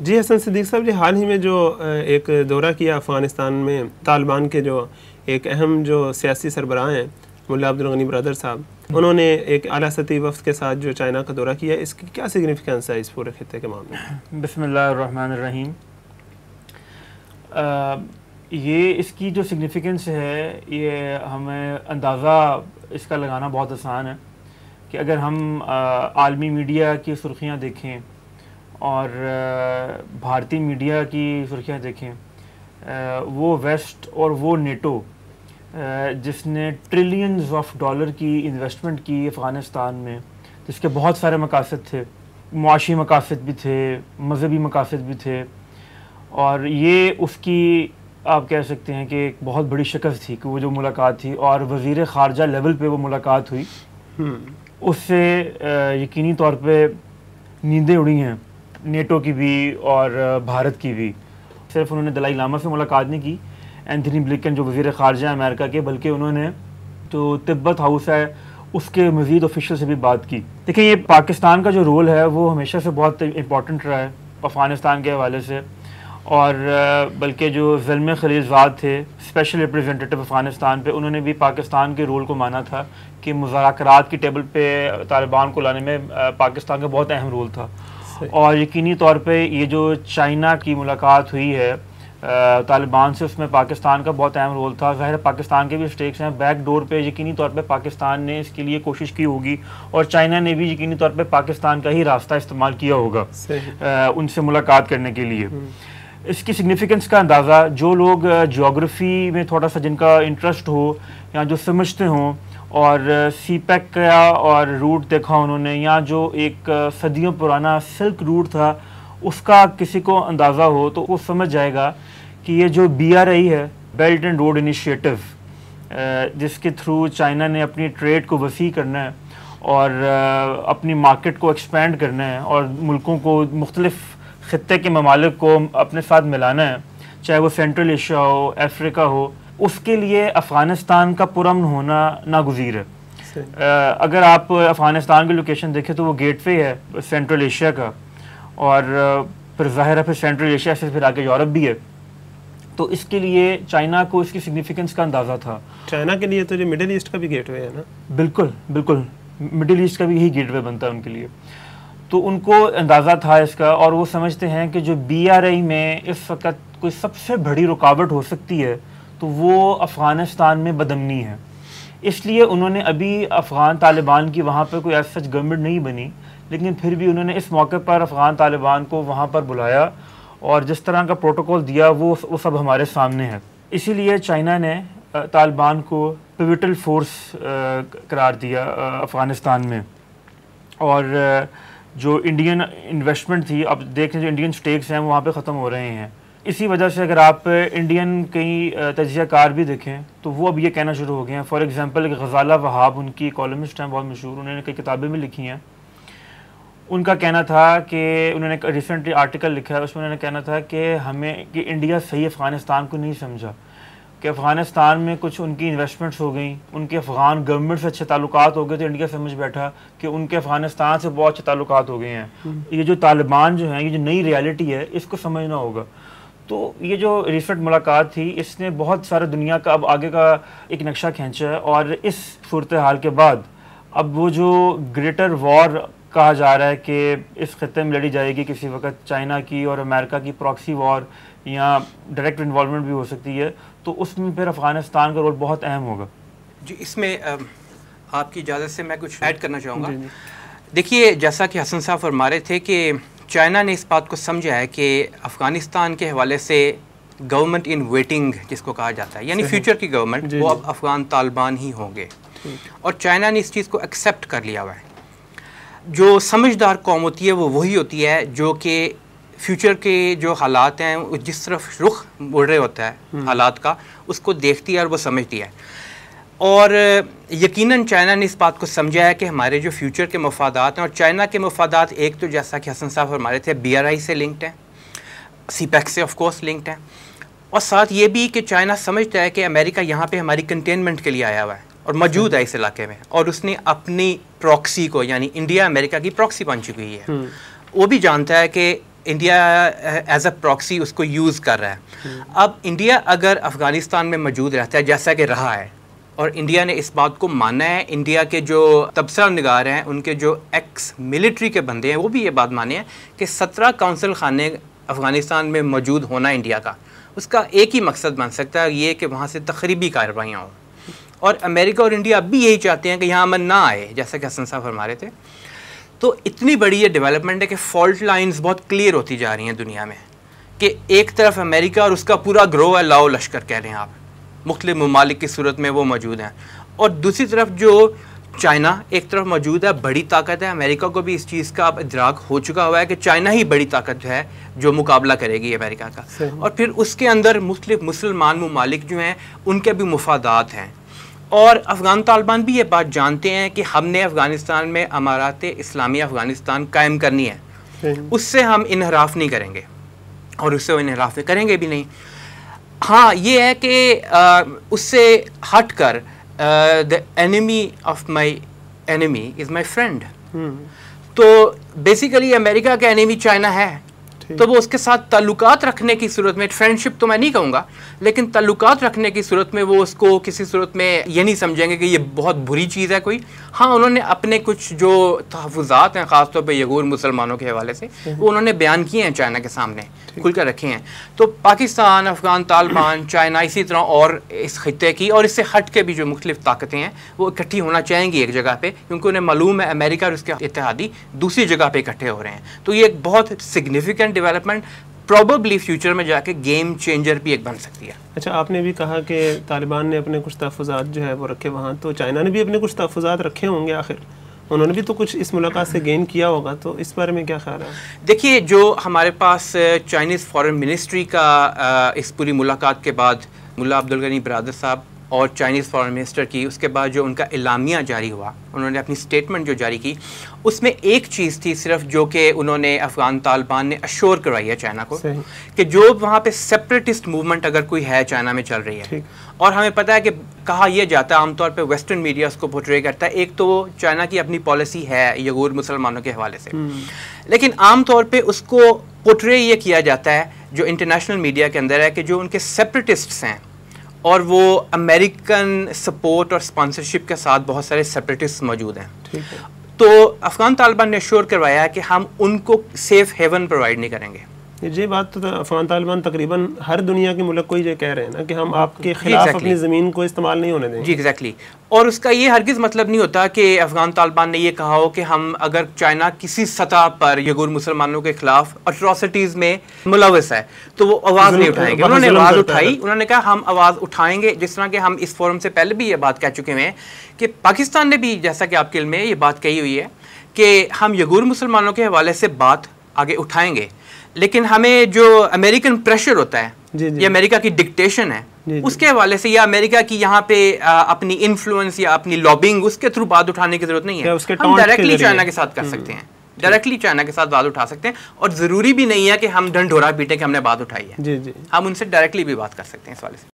जी हसन सिद्दीक साहब जी, हाल ही में जो एक दौरा किया अफ़गानिस्तान में, तालिबान के जो एक अहम जो सियासी सरबराह हैं मुला अब्दुल गनी ब्रदर साहब, उन्होंने एक अला सती वफ्त के साथ जो चाइना का दौरा किया, इसकी क्या सिग्निफिकेंस है इस पूरे खत्े के मामले में? बिसमीम ये इसकी जो सिग्निफिकेंस है, ये हमें अंदाज़ा इसका लगाना बहुत आसान है कि अगर हम आलमी मीडिया की सुर्खियाँ देखें और भारतीय मीडिया की सुर्खियाँ देखें वो वेस्ट और वो नेटो जिसने ट्रिलियंस ऑफ़ डॉलर की इन्वेस्टमेंट की अफ़गानिस्तान में जिसके बहुत सारे मकासद थे मुआशी मकासद भी थे मजहबी मकासद भी थे और ये उसकी आप कह सकते हैं कि एक बहुत बड़ी शिकस्त थी कि वो जो मुलाकात थी और वज़ी ख़ारजा लेवल पे वो मुलाकात हुई हम्म। उससे यकीनी तौर पे नींदें उड़ी हैं नेटो की भी और भारत की भी। सिर्फ़ उन्होंने दलाई लामा से मुलाकात नहीं की। एंथनी ब्लिकन, जो वज़ी ख़ारजा अमेरिका के, बल्कि उन्होंने जो तिब्बत हाउस है, उसके मज़ीद ऑफिशल से भी बात की। देखिए, ये पाकिस्तान का जो रोल है, वो हमेशा से बहुत इंपॉर्टेंट रहा है, अफ़गानिस्तान के हवाले से। और बल्कि जो ज़लम खलीजवाद थे स्पेशल रिप्रेजेंटेटिव अफ़गानिस्तान पे, उन्होंने भी पाकिस्तान के रोल को माना था कि मुजाकर की टेबल पे तालिबान को लाने में पाकिस्तान का बहुत अहम रोल था। और यकीनी तौर पे ये जो चाइना की मुलाकात हुई है तालिबान से उसमें पाकिस्तान का बहुत अहम रोल था। ज़ाहिर पाकिस्तान के भी स्टेक्स हैं। बैक डोर पे यकीनी तौर पे पाकिस्तान ने इसके लिए कोशिश की होगी और चाइना ने भी यकीनी तौर पे पाकिस्तान का ही रास्ता इस्तेमाल किया होगा उनसे मुलाकात करने के लिए। हम्म। इसकी सिग्निफिकेंस का अंदाज़ा जो लोग जोग्राफ़ी में थोड़ा सा जिनका इंटरेस्ट हो या जो समझते हों और सी पैक का और रूट देखा उन्होंने। या जो एक सदियों पुराना सिल्क रूट था, उसका किसी को अंदाज़ा हो तो वो समझ जाएगा कि ये जो बी आर आई है बेल्ट एंड रोड इनिशिएटिव जिसके थ्रू चाइना ने अपनी ट्रेड को वसी करना है और अपनी मार्केट को एक्सपेंड करना है और मुल्कों को मुख्तलिफ़ ख़त्े के ममालिक को अपने साथ मिलाना है, चाहे वो सेंट्रल एशिया हो अफ्रीका हो उसके लिए अफ़गानिस्तान का पुरम होना नागजीर है। आ, अगर आप अफ़गानिस्तान की लोकेशन देखें तो वो गेट वे है सेंट्रल एशिया का। और फिर ज़ाहिर है फिर सेंट्रल एशिया से फिर आगे यूरोप भी है। तो इसके लिए चाइना को इसकी सिग्निफिकेंस का अंदाज़ा था। चाइना के लिए तो जो मिडिल ईस्ट का भी गेट है ना? बिल्कुल बिल्कुल। मिडिल ईस्ट का भी यही गेट बनता है उनके लिए। तो उनको अंदाज़ा था इसका और वो समझते हैं कि जो बी आर आई में इस वक्त कोई सबसे बड़ी रुकावट हो सकती है तो वो अफ़गानिस्तान में बदमनी है। इसलिए उन्होंने अभी अफ़गान तालिबान की वहाँ पर कोई ऐसा सच गवर्नमेंट नहीं बनी, लेकिन फिर भी उन्होंने इस मौके पर अफ़गान तालिबान को वहाँ पर बुलाया और जिस तरह का प्रोटोकॉल दिया, वो वो सब हमारे सामने है। इसीलिए चाइना ने तालिबान को पिविटल फोर्स करार दिया अफ़गानिस्तान में। और जो इंडियन इन्वेस्टमेंट थी, अब देख रहे जो इंडियन स्टेक्स हैं वहाँ पे ख़त्म हो रहे हैं। इसी वजह से अगर आप इंडियन कई तजिया कार भी देखें तो वो अब ये कहना शुरू हो गए हैं। फॉर एग्ज़ाम्पल गज़ाला वहाब उनकी कॉलमिस्ट हैं बहुत मशहूर उन्होंने कई किताबें भी लिखी हैं। उनका कहना था कि उन्होंने रिसेंटली आर्टिकल लिखा है उसमें उन्होंने कहना था कि हमें कि इंडिया सही अफ़गानिस्तान को नहीं समझा। कि अफ़गानिस्तान में कुछ उनकी इन्वेस्टमेंट्स हो गई उनके अफ़गान गवर्नमेंट से अच्छे ताल्लुक हो गए तो इंडिया समझ बैठा कि उनके अफ़गानिस्तान से बहुत अच्छे ताल्लुक हो गए हैं। हम्म। ये जो तालिबान जो हैं ये जो नई रियलिटी है इसको समझना होगा। तो ये जो रिसेंट मुलाकात थी इसने बहुत सारे दुनिया का अब आगे का एक नक्शा खींचा है और इस सूरत हाल के बाद अब वो जो ग्रेटर वॉर कहा जा रहा है कि इस खत्े में लड़ी जाएगी किसी वक्त चाइना की और अमेरिका की प्रॉक्सी वॉर या डायरेक्ट इन्वॉलमेंट भी हो सकती है तो उसमें फिर अफ़गानिस्तान का रोल बहुत अहम होगा। जी इसमें आपकी इजाज़त से मैं कुछ ऐड करना चाहूँगा। देखिए जैसा कि हसन साहब फरमा रहे थे कि चाइना ने इस बात को समझा है कि अफ़गानिस्तान के हवाले से गवर्नमेंट इन वेटिंग जिसको कहा जाता है यानी फ्यूचर की गवर्नमेंट वो अब अफ़गान तालिबान ही होंगे। और चाइना ने इस चीज़ को एक्सेप्ट कर लिया हुआ है। जो समझदार कौम होती है वो वही होती है जो कि फ्यूचर के जो हालात हैं जिस तरफ़ रुख मुड़ रहे होता है हम्म। हालात का उसको देखती है और वो समझती है। और यकीनन चाइना ने इस बात को समझा है कि हमारे जो फ्यूचर के मफादात हैं और चाइना के मफादात एक तो जैसा कि हसन साहब हमारे थे बी आर आई से लिंक्ड हैं सी पैक से ऑफ़ कोर्स लिंक्ड हैं और साथ ये भी कि चाइना समझता है कि अमेरिका यहाँ पे हमारी कंटेनमेंट के लिए आया हुआ है और मौजूद है इस इलाके में और उसने अपनी प्रॉक्सी को यानी इंडिया अमेरिका की प्रॉक्सी बन चुकी है। हम्म। वो भी जानता है कि इंडिया एज अ प्रॉक्सी उसको यूज़ कर रहा है। अब इंडिया अगर अफ़गानिस्तान में मौजूद रहता है जैसा कि रहा है और इंडिया ने इस बात को माना है। इंडिया के जो तबसरा निगार हैं, उनके जो एक्स मिलिट्री के बंदे हैं, वो भी ये बात माने हैं कि सत्रह काउंसिल खाने अफ़गानिस्तान में मौजूद होना इंडिया का। उसका एक ही मकसद बन सकता है, ये कि वहाँ से तकरीबी कार्रवाइयाँ हों। और अमेरिका और इंडिया अब भी यही चाहते हैं कि यहाँ अमन ना आए, जैसा कि हसन साहब फरमा रहे थे। तो इतनी बड़ी ये डेवलपमेंट है कि फॉल्ट लाइंस बहुत क्लियर होती जा रही हैं दुनिया में, कि एक तरफ़ अमेरिका और उसका पूरा ग्रो है, लाओ लश्कर कह रहे हैं आप। मुख्तु ममालिक की सूरत में वो मौजूद हैं। और दूसरी तरफ़ जो चाइना एक तरफ़ मौजूद है बड़ी ताकत है। अमेरिका को भी इस चीज़ का अब इदराक हो चुका हुआ है कि चाइना ही बड़ी ताकत है जो मुकाबला करेगी अमेरिका का। और फिर उसके अंदर मुख्तलिफ़ मुसलमान ममालिक जो हैं उनके भी मुफादात हैं। और अफ़गान तालिबान भी ये बात जानते हैं कि हमने अफ़गानिस्तान में अमारात इस्लामी अफ़गानिस्तान कायम करनी है। उससे हम इनहराफ नहीं करेंगे। और उससे वो इनहराफ करेंगे भी नहीं। हाँ ये है कि उससे हट कर the enemy of my enemy is my friend तो बेसिकली अमेरिका का एनिमी चाइना है। तो वो उसके साथ ताल्लुकात रखने की सूरत में फ्रेंडशिप तो मैं नहीं कहूँगा लेकिन ताल्लुकात रखने की सूरत में वो उसको किसी सूरत में ये नहीं समझेंगे कि ये बहुत बुरी चीज़ है कोई। हाँ उन्होंने अपने कुछ जो तहफ़ात हैं ख़ासतौर पर यगूर मुसलमानों के हवाले से वो उन्होंने बयान किए हैं चाइना के सामने खुल कर रखे हैं। तो पाकिस्तान अफ़गान तालिबान चाइना इसी तरह और इस खत्े की और इससे हट के भी जो मुख्तलिफ़ ताकतें हैं वो इकट्ठी होना चाहेंगी एक जगह पर क्योंकि उन्हें मालूम है अमेरिका और उसके इतिहादी दूसरी जगह पर इकट्ठे हो रहे हैं। तो ये एक बहुत सिग्निफिकेंट डेवलपमेंट प्रॉबली फ्यूचर में जाके गेम चेंजर भी एक बन सकती है। अच्छा आपने भी कहा कि तालिबान ने अपने कुछ तहफ़ात जो है वो रखे वहाँ तो चाइना ने भी अपने कुछ तहफ़ात रखे होंगे आखिर? उन्होंने भी तो कुछ इस मुलाकात से गेन किया होगा तो इस बारे में क्या ख्याल है? देखिए जो हमारे पास चाइनीज़ फॉरेन मिनिस्ट्री का इस पूरी मुलाकात के बाद मुला अब्दुल गनी बरदर साहब और चाइनीज़ फॉरेन मिनिस्टर की उसके बाद जो उनका इलामिया जारी हुआ उन्होंने अपनी स्टेटमेंट जो जारी की उसमें एक चीज़ थी सिर्फ़ जो कि उन्होंने अफ़गान तालिबान ने अश्योर करवाई है चाइना को कि जो वहाँ पे सेपरेटिस्ट मूवमेंट अगर कोई है चाइना में चल रही है। और हमें पता है कि कहा यह जाता है आमतौर पर वेस्टर्न मीडिया उसको पोट्रे करता है। एक तो चाइना की अपनी पॉलिसी है यगूर मुसलमानों के हवाले से। हम्म। लेकिन आमतौर पर उसको पोट्रे ये किया जाता है जो इंटरनेशनल मीडिया के अंदर है कि जो उनके सेपरेटिस्ट्स हैं और वो अमेरिकन सपोर्ट और स्पॉन्सरशिप के साथ बहुत सारे सेपरेटिस्ट मौजूद हैं। तो अफ़गान तालिबान ने श्योर करवाया कि हम उनको सेफ़ हेवन प्रोवाइड नहीं करेंगे। ये बात तो अफगान तालिबान तकरीबन हर दुनिया के मुल्क को ही ये कह रहे हैं ना कि हम आपके खिलाफ exactly. अपनी ज़मीन को इस्तेमाल नहीं होने देंगे। जी एग्जैक्टली exactly. और उसका ये हरगिज़ मतलब नहीं होता कि अफगान तालिबान ने ये कहा हो कि हम अगर चाइना किसी सतह पर यगुर मुसलमानों के खिलाफ अट्रॉसिटीज़ में मुलवस है तो वो आवाज़ नहीं उठाएँगे। उन्होंने आवाज़ उठाई उन्होंने कहा हम आवाज़ उठाएँगे। जिस तरह के हम इस फोरम से पहले भी ये बात कह चुके हैं कि पाकिस्तान ने भी जैसा कि आपके में ये बात कही हुई है कि हम यगूर मुसलमानों के हवाले से बात आगे उठाएँगे। लेकिन हमें जो अमेरिकन प्रेशर होता है ये अमेरिका की डिक्टेशन है। जी. उसके हवाले से या अमेरिका की यहाँ पे आ, अपनी इन्फ्लुएंस या अपनी लॉबिंग उसके थ्रू बात उठाने की ज़रूरत नहीं है। उसके हम डायरेक्टली चाइना के साथ कर हम्म। सकते हैं। डायरेक्टली चाइना के साथ बात उठा सकते हैं और ज़रूरी भी नहीं है कि हम ढंढोरा पीटे कि हमने बात उठाई है। जी जी। हम उनसे डायरेक्टली भी बात कर सकते हैं इस वाले से।